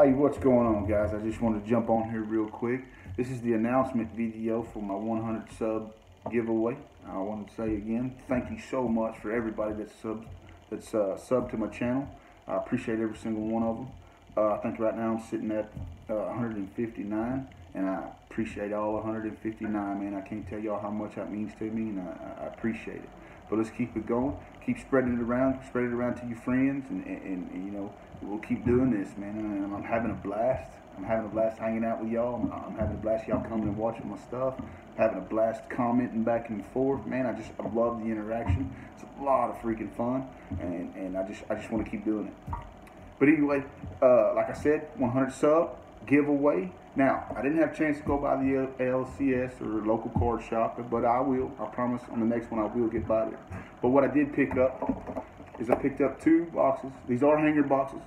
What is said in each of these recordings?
Hey, what's going on, guys? I just wanted to jump on here real quick. This is the announcement video for my 100 sub giveaway. I want to say again, thank you so much for everybody that's sub that's uh, sub to my channel. I appreciate every single one of them. Uh, I think right now I'm sitting at uh, 159, and I appreciate all 159, man. I can't tell y'all how much that means to me, and I, I appreciate it. But let's keep it going. Keep spreading it around. Spread it around to your friends, and, and, and you know we'll keep doing this, man. And I'm having a blast. I'm having a blast hanging out with y'all. I'm, I'm having a blast y'all coming and watching my stuff. having a blast commenting back and forth, man. I just I love the interaction. It's a lot of freaking fun, and and I just I just want to keep doing it. But anyway, uh, like I said, 100 sub giveaway. Now, I didn't have a chance to go by the LCS or local card shop, but I will. I promise on the next one I will get by there. But what I did pick up is I picked up two boxes. These are hanger boxes,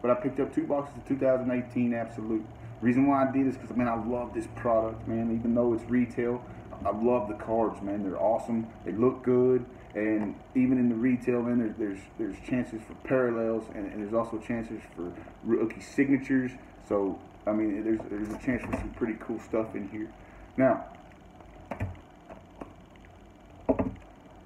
but I picked up two boxes of 2018 Absolute. Reason why I did is because, man, I love this product, man. Even though it's retail, I love the cards, man. They're awesome. They look good. And even in the retail, man, there's there's, there's chances for parallels, and, and there's also chances for rookie signatures. So, I mean, there's there's a chance for some pretty cool stuff in here. Now,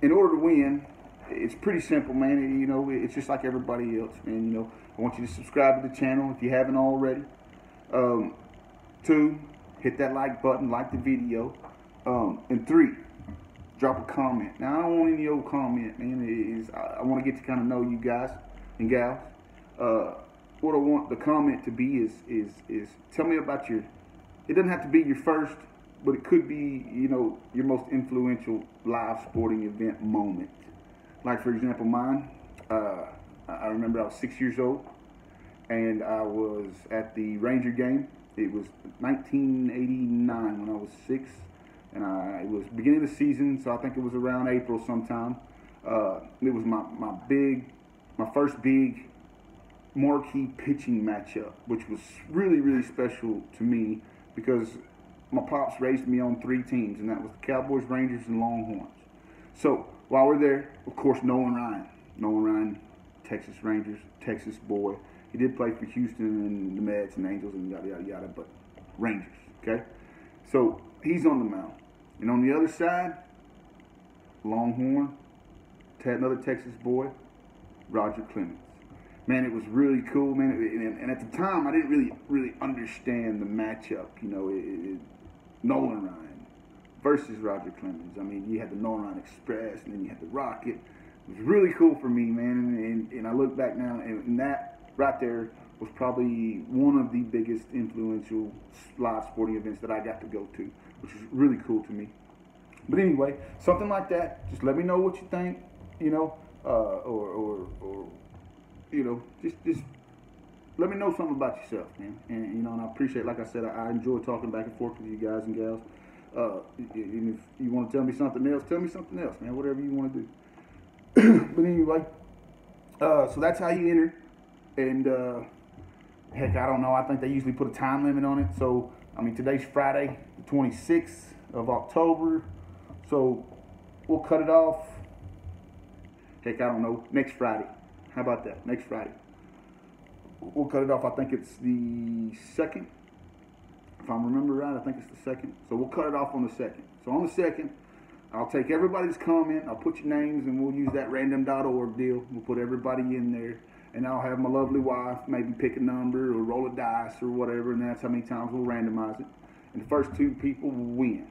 in order to win, it's pretty simple, man. You know, it's just like everybody else, man. You know, I want you to subscribe to the channel if you haven't already. Um, two, hit that like button, like the video. Um, and three, drop a comment. Now, I don't want any old comment, man. It is I, I want to get to kind of know you guys and gals. Uh, what I want the comment to be is is is tell me about your. It doesn't have to be your first, but it could be you know your most influential live sporting event moment. Like for example, mine. Uh, I remember I was six years old, and I was at the Ranger game. It was 1989 when I was six, and I, it was beginning of the season, so I think it was around April sometime. Uh, it was my, my big, my first big marquee pitching matchup, which was really, really special to me because my pops raised me on three teams, and that was the Cowboys, Rangers, and Longhorns. So while we're there, of course, Nolan Ryan. Nolan Ryan, Texas Rangers, Texas boy. He did play for Houston and the Mets and Angels and yada yada yada, but Rangers. Okay, so he's on the mound, and on the other side, Longhorn, another Texas boy, Roger Clemens. Man, it was really cool, man. And at the time, I didn't really really understand the matchup. You know, it, it, Nolan Ryan versus Roger Clemens. I mean, you had the Nolan Ryan Express, and then you had the Rocket. It was really cool for me, man. And, and I look back now, and that right there was probably one of the biggest influential live sporting events that I got to go to, which was really cool to me. But anyway, something like that. Just let me know what you think, you know, uh, or, or, or, you know, just just let me know something about yourself, man. And you know, and I appreciate, like I said, I, I enjoy talking back and forth with you guys and gals. Uh, and if you want to tell me something else, tell me something else, man. Whatever you want to do. but anyway, uh, so that's how you enter. And uh, heck, I don't know. I think they usually put a time limit on it. So I mean, today's Friday, the 26th of October. So we'll cut it off. Heck, I don't know. Next Friday. How about that? Next Friday. We'll cut it off. I think it's the second if I remember right, I think it's the second. So we'll cut it off on the second. So on the second, I'll take everybody's comment. I'll put your names, and we'll use that random.org deal. We'll put everybody in there, and I'll have my lovely wife maybe pick a number or roll a dice or whatever, and that's how many times we'll randomize it. And the first two people will win,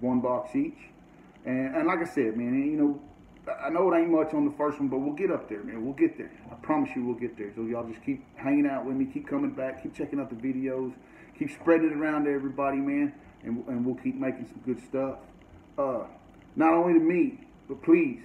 one box each. And, and like I said, man, you know, I know it ain't much on the first one, but we'll get up there, man. We'll get there. I promise you, we'll get there. So y'all just keep hanging out with me, keep coming back, keep checking out the videos keep spreading it around to everybody, man, and, and we'll keep making some good stuff. Uh, not only to me, but please,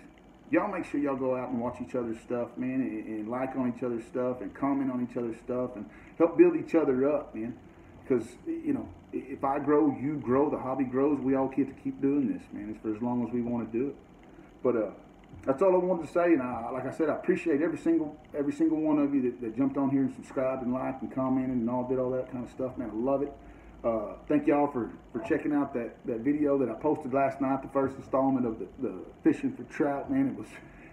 y'all make sure y'all go out and watch each other's stuff, man, and, and, like on each other's stuff, and comment on each other's stuff, and help build each other up, man. Because you know, if I grow, you grow, the hobby grows. We all get to keep doing this, man. It's for as long as we want to do it. But uh, that's all I wanted to say. And I, like I said, I appreciate every single every single one of you that, that, jumped on here and subscribed and liked and commented and all did all that kind of stuff. Man, I love it. Uh, thank y'all for, for checking out that, that video that I posted last night, the first installment of the, the fishing for trout. Man, it was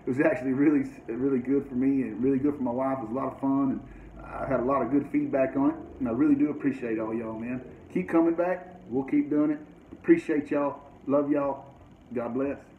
it was actually really really good for me and really good for my wife. It was a lot of fun, and I had a lot of good feedback on it, and I really do appreciate all y'all, man. Keep coming back. We'll keep doing it. Appreciate y'all. Love y'all. God bless.